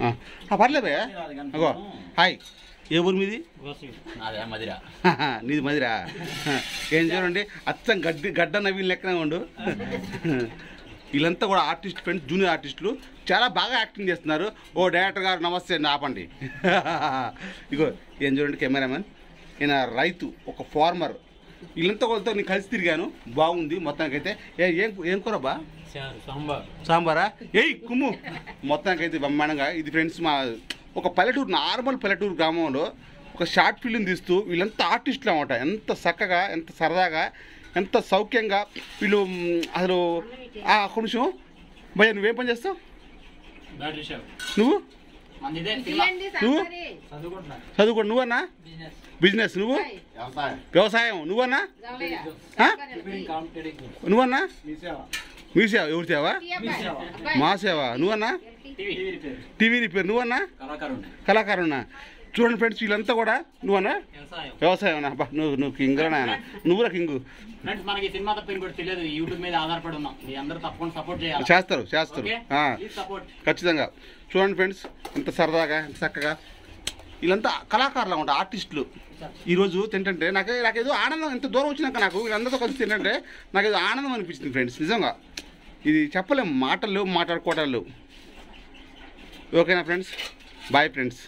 ఆ, ఆ, పర్లే భయ్యా అగో హాయ్. ఏ ఊరు మీది? నీది మదిరా ఏం చూడండి అచ్చం గడ్డి గడ్డ నవీన్ లెక్కనే ఉండు. వీళ్ళంతా కూడా ఆర్టిస్ట్ ఫ్రెండ్స్ జూనియర్ ఆర్టిస్టులు. చాలా బాగా యాక్టింగ్ చేస్తున్నారు. ఓ డైరెక్టర్ గారు నమస్తే ఆపండి. ఇగో ఏం చూడండి కెమెరామెన్. ఈయన రైతు ఒక ఫార్మర్. వీళ్ళంతా వాళ్ళతో నేను కలిసి తిరిగాను. బాగుంది మొత్తానికైతే. ఏ ఏం ఏం కూర బా? సాంబార్ సాంబారా. ఏయ్ కుమ్ము. మొత్తానికైతే బ్రహ్మాండంగా. ఇది ఫ్రెండ్స్ మా ఒక పల్లెటూరు నార్మల్ పల్లెటూరు గ్రామంలో ఒక షార్ట్ ఫిల్మ్ తీస్తూ వీళ్ళంతా ఆర్టిస్టులు అనమాట ఎంత చక్కగా ఎంత సరదాగా ఎంత సౌఖ్యంగా వీళ్ళు అసలు ఆ, ఒక్క నిమిషం. భయ్య నువ్వేం పని చేస్తావు? నువ్వు? మందిదే తీయండి నువ్వు? చదువుకో నువ్వన్నా? బిజినెస్. బిజినెస్ నువ్వు? వ్యవసాయం. నువ్వన్నా? నువ్వన్నా? మీ సేవ ఎవరి సేవ. మా సేవ. నువ్వన్నా? టీవీ. రిపేర్. TV repair. నువ్వన్నా? కళాకారుడు కళాకారున్నా చూడండి ఫ్రెండ్స్ వీళ్ళంతా కూడా నువ్వన్నా? వ్యవసాయం. వ్యవసాయం అబ్బా నువ్వు నువ్వు కింగ్ నాయన. నువ్వురా కింగు. ఫ్రెండ్స్ మనకి సినిమా తప్ప ఇంకోటి తెలియదు. యూట్యూబ్ మీద ఆధారపడి ఉన్నాం. మీ అందరూ తప్పకుండా సపోర్ట్ చేయాలి. చేస్తారు చేస్తారు. ఖచ్చితంగా. చూడండి ఫ్రెండ్స్ ఇంత సరదాగా ఇంత చక్కగా. వీళ్ళంతా కళాకారులు అనమాట ఆర్టిస్టులు. ఈరోజు తింటుంటే నాకు నాకేదో ఆనందం ఎంత దూరం వచ్చినాక నాకు వీళ్ళందరితో కలిసి తింటుంటే నాకేదో ఆనందం అనిపించింది ఫ్రెండ్స్ నిజంగా. ఇది చెప్పలేము మాటలు మాట్లాడుకోవటాలు. ఓకేనా ఫ్రెండ్స్ బాయ్ ఫ్రెండ్స్